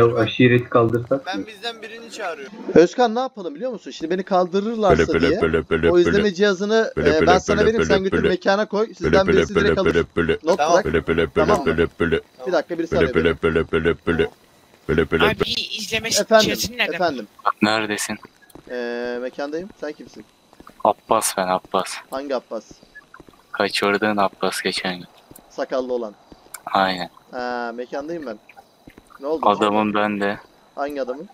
Ya aşiret kaldırsak Ben bizden birini çağırıyorum. Özkan ne yapalım biliyor musun? Şimdi beni kaldırırlarsa diye o izleme cihazını Böyle, e, ben böyle, sana böyle, vereyim sen böyle, götür böyle. mekana koy. Sizden birisi direkt alır. Not Tamam. bırak. Tamam mı? Bir dakika birisi arıyor beni. Abi izleme Efendim, cihazını nereden efendim. Neredesin? E, mekandayım. Sen kimsin? Abbas ben Abbas. Hangi Abbas? Kaçırdığın Abbas geçen gün. Sakallı olan. Aynen. Ha, mekandayım ben. Ne oldu? Adamın ben de Hangi adamın?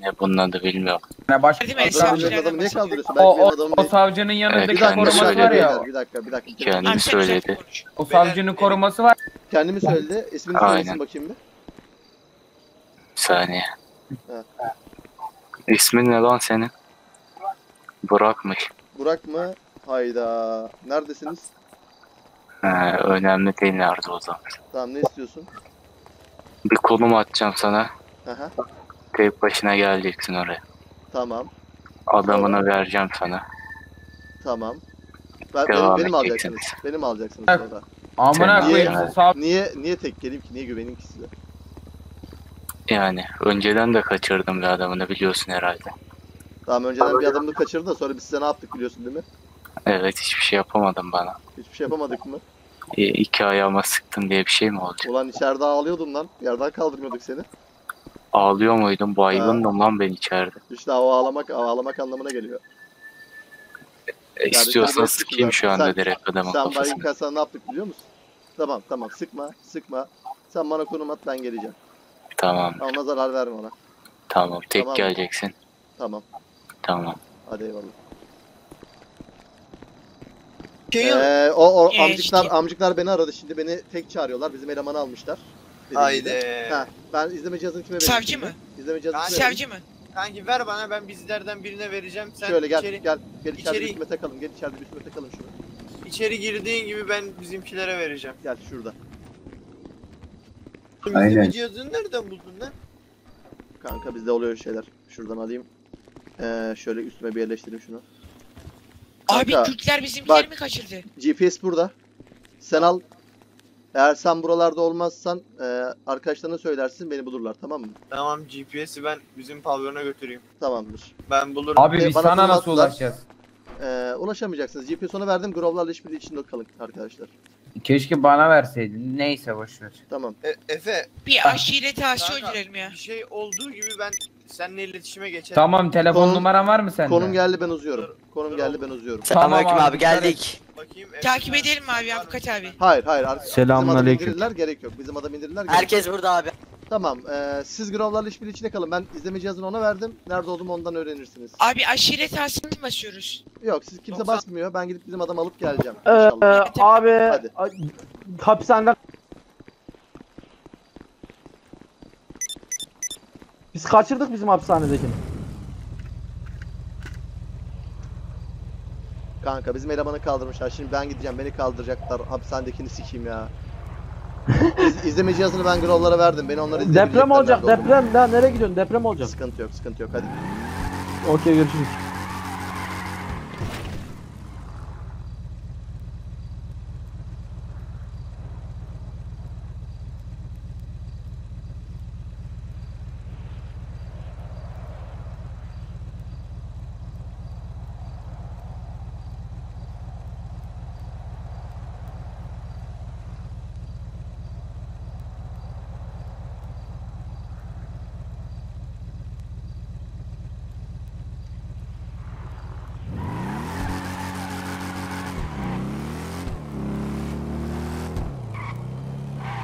ne bunun adı bilmiyorum. Ne baş... Değil mi? Adamın, Savcılardan adamı niye kaldırıyorsun? Belki O, benim o, adamım o değil. savcının yanındaki Evet, kendisi koruması söyledi. var ya. Bir dakika bir dakika. Kendi Abi sen söyledi. konuş. O savcının koruması var. Kendimi söyledi. İsmini Aynen. söylesin bakayım bir. Bir saniye. Evet. İsmin ne lan senin? Burak'mış. Burak mı? Hayda. Neredesiniz? He, önemli değil nerede o zaman. Tamam ne istiyorsun? Bir konum atacağım sana. Aha. Tek başına geleceksin oraya. Tamam. Adamını vereceğim sana. Tamam. Ben, Devam benim, benim edeceksiniz. alacaksınız. Benim alacaksınız Evet. sonra. Amına Sen koyayım niye- siz sav... Niye niye tek geleyim ki? Niye güveneyim ki size? Yani önceden de kaçırdım bir adamını biliyorsun herhalde. Tamam önceden bir adamını kaçırdı da sonra biz size ne yaptık biliyorsun değil mi? Evet hiçbir şey yapamadın bana. Hiçbir şey yapamadık mı? İ- İki ayağıma sıktın diye bir şey mi olacak? Ulan içeride ağlıyordun lan. Yerden kaldırmıyorduk seni. Ağlıyor muydun? Baygındım lan ben içeride. İşte o ağlamak ağlamak anlamına geliyor. E, İstiyorsan sıkayım şu anda sen- direkt adamın Sen baygın kafasına. kalsan ne yaptık biliyor musun? Tamam tamam sıkma sıkma. Sen bana konum at ben geleceğim. Tamam Ona zarar verme ona. tamam tek Tamam. geleceksin. Tamam. Tamam. Hadi eyvallah. Ee, o, o Ee, amcıklar amcıklar beni aradı. Şimdi beni tek çağırıyorlar. Bizim elemanı almışlar. Dediğim Haydi. Ha, ben izleme cihazını kime vereyim? Savcı şimdi? mı? İzleme cihazını kime vereyim? Savcı mı? Kanki ver bana ben bizlerden birine vereceğim. Sen Şöyle gel içeri, gel. Gel içeride içeri- üstüme takalım. Gel içeride üstüme takalım şunu. içeri girdiğin gibi ben bizimkilere vereceğim. Gel şurada. Aynen. İzleme cihazını nereden buldun lan? Kanka bizde oluyor şeyler. Şuradan alayım. Ee, şöyle üstüme bir yerleştireyim şunu. Abi Kanka, Türkler bizimkileri bak. mi kaçırdı? GPS burada. Sen al. Eğer sen buralarda olmazsan e, arkadaşlarına söylersin beni bulurlar tamam mı? Tamam GPS'i ben bizim pavyona götüreyim. Tamamdır. Ben bulurum. Abi E, biz bana sana nasıl attılar. ulaşacağız? Ee, ulaşamayacaksınız. GPS ona verdim. Grovlarla işbirliği içinde kalın arkadaşlar. Keşke bana verseydin. Neyse boşver. Tamam. E, Efe Bir aşiret asi Kanka, öldürelim ya. bir şey olduğu gibi ben seninle iletişime geçerim. Tamam telefon Konum- numaran var mı sende? Konum geldi ben uzuyorum. Konum geldi ben uzuyorum. Selamünaleyküm abi geldik. Bakayım. Takip edelim mi abi avukat abi? Hayır hayır. ar- Bizim adamı Selamünaleyküm. indirirler gerek yok. Bizim adam indirirler gerek yok. Herkes burada abi. Tamam. ee, siz Grovlarla işbirliği içinde kalın. Ben izleme cihazını ona verdim. Nerede olduğumu ondan öğrenirsiniz. Abi aşiret asını mı basıyoruz? Yok siz kimse Yoksa- basmıyor. Ben gidip bizim adamı alıp geleceğim. Ee, İnşallah. abi Hadi. a- hapishaneden biz kaçırdık bizim hapishanedekini. Kanka bizim elemanı kaldırmışlar. Şimdi ben gideceğim. Beni kaldıracaklar. Hapishanedekini sikeyim ya. İz, izleme cihazını ben Grovlara verdim. Beni onlar izleyebilecekler. Deprem olacak nerede olduğumu. deprem. Ya nereye gidiyorsun? Deprem olacak. Sıkıntı yok, sıkıntı yok. Hadi. Okey görüşürüz.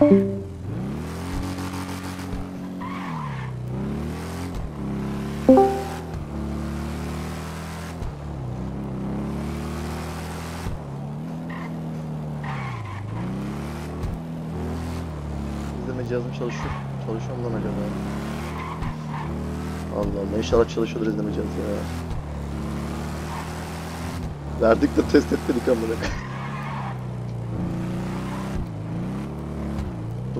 İzleme cihazım çalışıyor. Çalışıyor mu lan acaba? Allah Allah. İnşallah çalışıyordur izleme cihazı ya. Verdik de test etmedik amına.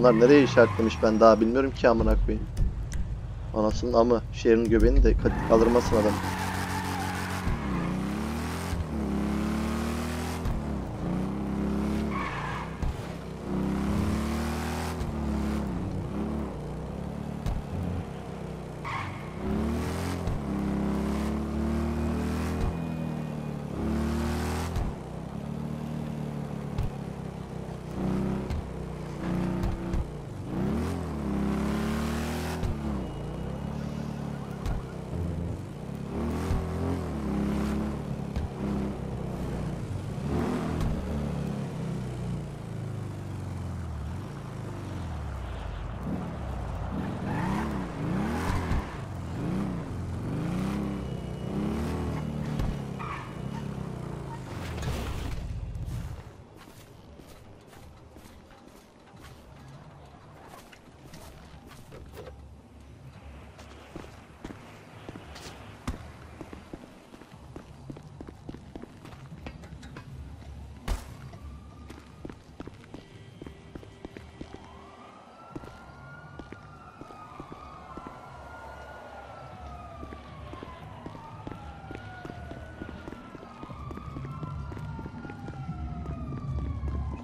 Bunlar nereye işaretlemiş ben daha bilmiyorum ki amına koyayım. Anasının amı. Şehrin göbeğini de kaldırmasın adam.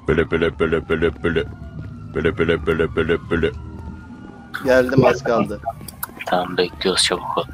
Böyle böyle böyle böyle böyle. Böyle böyle böyle böyle böyle. Geldim az kaldı. Tamam bekliyoruz çabuk ol.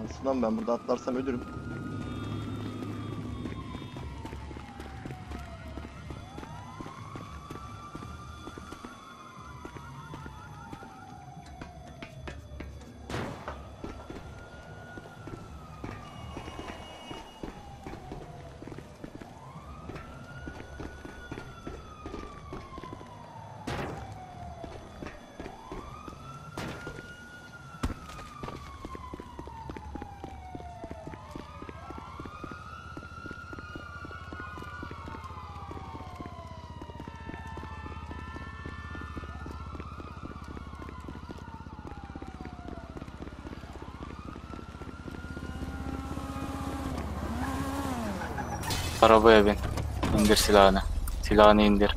Anasından ben burada atlarsam ölürüm. Arabaya bin. İndir silahını. Silahını indir.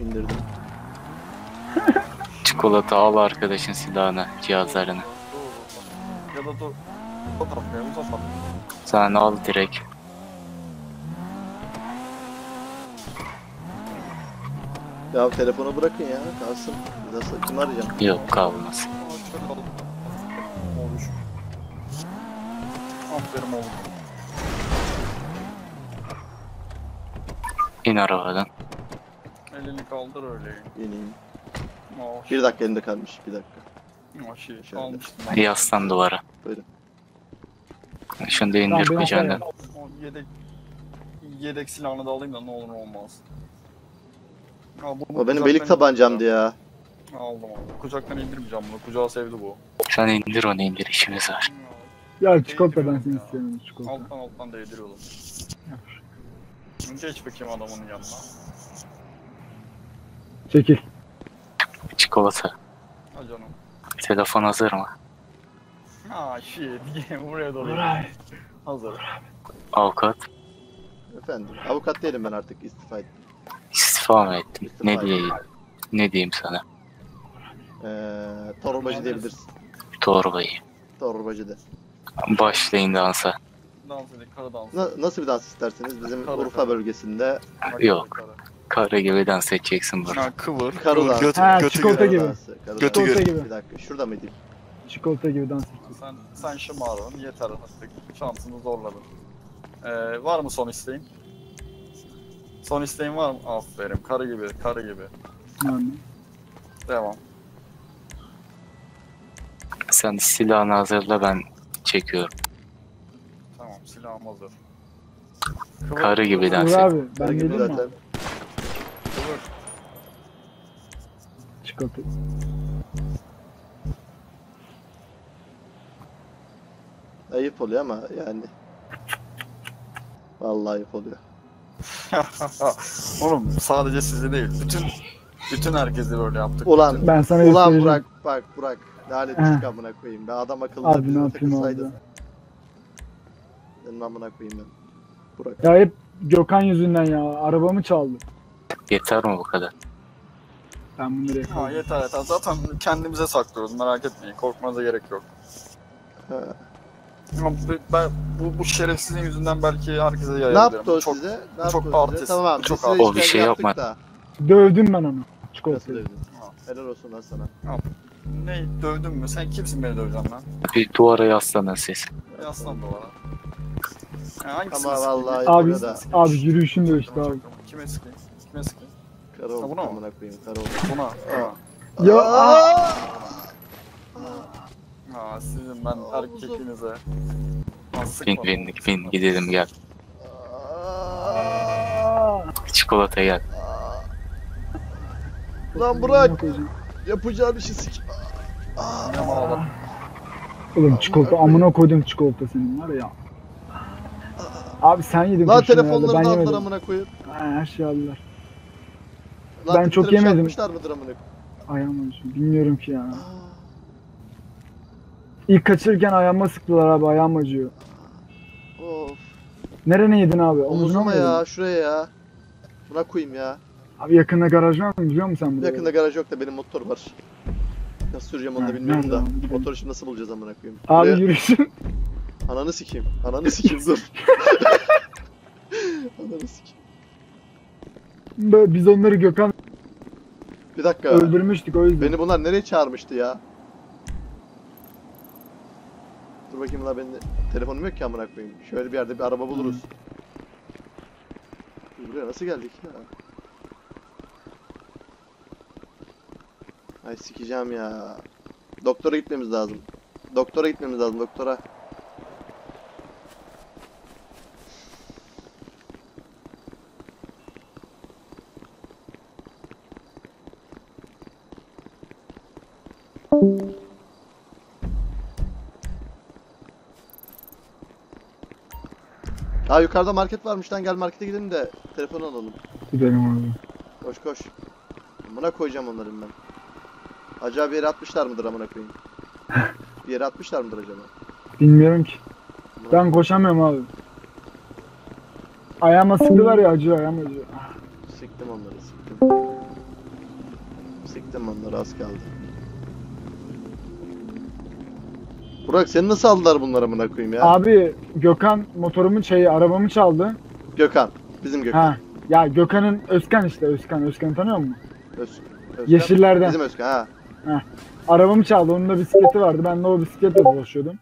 İndirdim. Çikolata al arkadaşın silahını, cihazlarını. Ya da dur. O tarafa uzat. Sen al direkt. Ya telefonu bırakın ya kalsın. Nasıl kim arayacağım? Yok kalmaz. Olmuş. Aferin oğlum. İn arabadan. Elini kaldır öyle. İneyim. Maaş. Bir dakika elimde kalmış bir dakika. Maaşı Şöyle. almıştım. Yaslan duvara. Buyurun. Şunu da indir kucağından. O yedek yedek silahını da alayım da ne olur ne olmaz. Bunu O benim kucaktan belik tabancamdı indirmeyeceğim. ya. Aldım aldım. Kucaktan indirmeyeceğim bunu. Kucağı sevdi bu. Sen indir onu indir işimiz var. Ya çikolata ben seni istiyorum çikolata. Alttan alttan değdiriyorum. Geç bakayım adamın yanına. Çekil. Çikolata. Ha canım. Telefon hazır mı? Ha shit. Buraya doğru. Hazır. Avukat. Efendim avukat değilim ben artık istifa ettim. İstifa mı ettin? İstifa Ne ettim. diyeyim? Ne diyeyim sana? Ee, torbacı diyebilirsin. Torbayı. Torbacı de. Başlayın dansa. Dans edelim. Karı dans. Na- nasıl bir dans isterseniz bizim Karı, Urfa karı. bölgesinde Bak, Yok. karı. Karı gibi dans edeceksin burada. Ha kıvır. Karı kıvır. Götü, Ha, götü çikolata gibi. dansı, karı Götü dansı. gibi. Bir dakika şurada mıydım? Çikolata gibi dans et. Sen, sen şımarın yeter artık. Şansını zorladın. Ee, var mı son isteğin? Son isteğin var mı? Aferin. Karı gibi, karı gibi. Yani. Devam. Sen silahını hazırla ben çekiyorum. Silahım hazır. Kıvır, Karı gibi dans Uğur et. abi Karı ben gibi dedim mi? zaten. Kıvır. Çikolata. Ayıp oluyor ama yani. Vallahi ayıp oluyor. Oğlum sadece sizi değil, bütün bütün herkesi böyle yaptık. Ulan, Bütün- Ben sana Ulan göstereceğim. Burak bak Burak. Lanet Heh. düşük amına koyayım. Ben adam akıllı Abi ne yapayım? Senin amına koyayım ben. Burak. Ya hep Gökhan yüzünden ya. Arabamı çaldı. Yeter mi bu kadar? Ben bunları Ha yapıyorum. yeter yeter. Zaten kendimize saklıyoruz. Merak etmeyin. Korkmanıza gerek yok. Ha. Ama ben bu, bu şerefsizin yüzünden belki herkese yayabilirim. Ne yaptı o çok, size? Ne çok artist, Tamam çok artist. O bir şey da. Dövdüm ben onu. Çikolatayı. Helal olsun lan sana. Ne dövdün mü? Sen kimsin beni döveceksin lan? Bir duvara yaslanın siz. Yaslan duvara. Ya hangisini Ama sıkayım? vallahi Abi, yapıyor da. abi yürüyüşün de işte abi. Kime sıkayım? Kime sıkayım? Kara Ha, oldu buna mı? amına koyayım. Kara oldu. Buna. Buna. Ya Aa! Ha sizin ben Aa, erkekliğinize. Lan Bin sıkma. bin bin gidelim gel. Aa, Çikolata gel. Lan bırak. Yapacağın işi sik. Ne mal Oğlum çikolata amına koydum çikolata senin var ya. Abi sen yedin Lan kurşunu herhalde, telefonlarını ben aldılar yemedim. amına koyayım. Ha, her şey aldılar. Lan Ben çok Twitter'a bir şey yemedim. atmışlar mıdır amına koyayım? Ayağıma düştü. Bilmiyorum ki ya. İlk kaçırırken ayağıma sıktılar abi ayağım acıyor. Of. Nerene yedin abi? Omuzuna Omuzuma mı yedin? ya şuraya ya. Buna koyayım ya. Abi yakında garaj var mı biliyor musun sen burada? Yakında garaj yok da benim motor var. Nasıl süreceğim onu Ha, da bilmiyorum nerede da. abi? Motoru şimdi nasıl bulacağız amına koyayım? Abi Buraya- yürüsün. Ananı sikeyim. Ananı sikeyim dur. Ananı sikeyim. Be- Biz onları Gökhan Bir dakika. öldürmüştük o yüzden. Beni bunlar nereye çağırmıştı ya? Dur bakayım la benim de- telefonum yok ki amına koyayım. Şöyle bir yerde bir araba buluruz. Biz buraya nasıl geldik ya? Ay sikeceğim ya. Doktora gitmemiz lazım. Doktora gitmemiz lazım doktora. Ha yukarıda market varmış lan gel markete gidelim de telefon alalım. Gidelim abi. Koş koş. Amına koyacağım onların ben. Acaba bir yere atmışlar mıdır amına koyayım? bir yere atmışlar mıdır acaba? Bilmiyorum ki. Amına Ben koşamıyorum abi. Ayağıma sıktılar ya acıyor ayağım acıyor. Siktim onları siktim. Siktim onları az kaldı. Burak seni nasıl aldılar bunlar amına koyayım ya? Abi Gökhan motorumu şey arabamı çaldı. Gökhan. Bizim Gökhan. Ha. Ya Gökhan'ın Özkan işte Özkan. Özkan tanıyor musun? Öz, Özkan. Yeşillerden. Bizim Özkan ha. Arabamı çaldı. Onun da bisikleti vardı. Ben de o bisikletle dolaşıyordum.